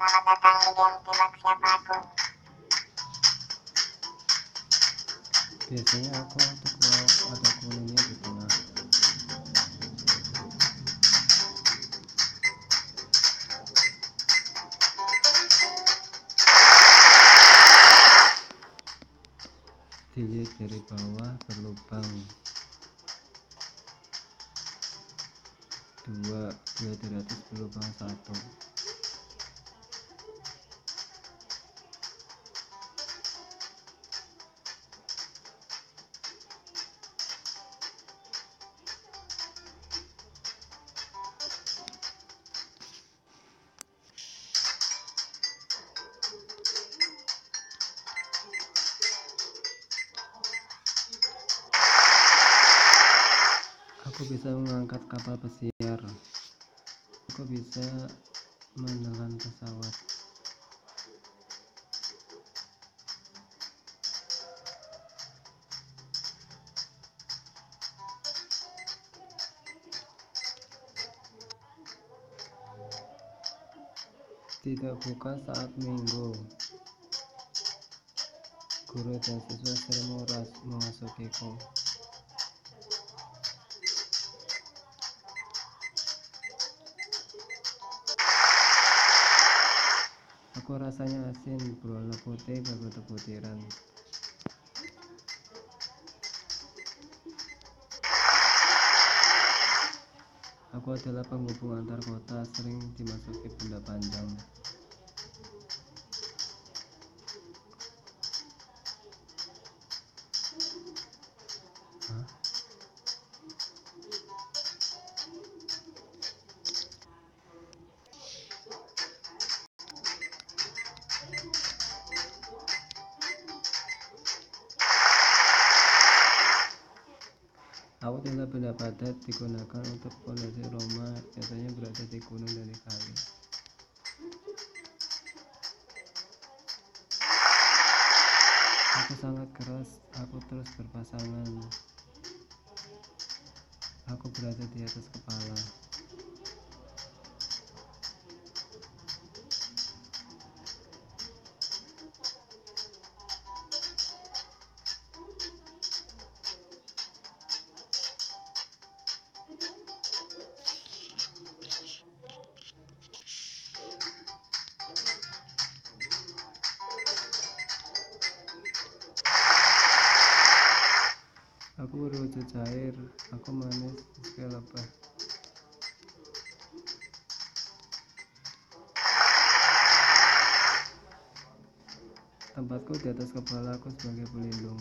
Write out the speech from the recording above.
selamat datang di game tebak siapa aku. biasanya aku untuk kalau ada kuningnya di tengah dilihat dari bawah berlubang dua dua dari atas berlubang satu Aku bisa mengangkat kapal pesiar. Aku bisa menelan pesawat. Tidak buka saat minggu. Guru dan siswa sering memasukiku. Aku rasanya asin, berwarna putih, berbentuk butiran. Aku adalah penghubung antar kota, sering dimasuki benda panjang. Adalah benda padat digunakan untuk fondasi Roma, biasanya berada di gunung dan di kali. Aku sangat keras, aku terus berpasangan. Aku berada di atas kepala. Aku berwujud cair, aku manis, sekali lebah. Tempatku di atas kepala aku sebagai pelindung.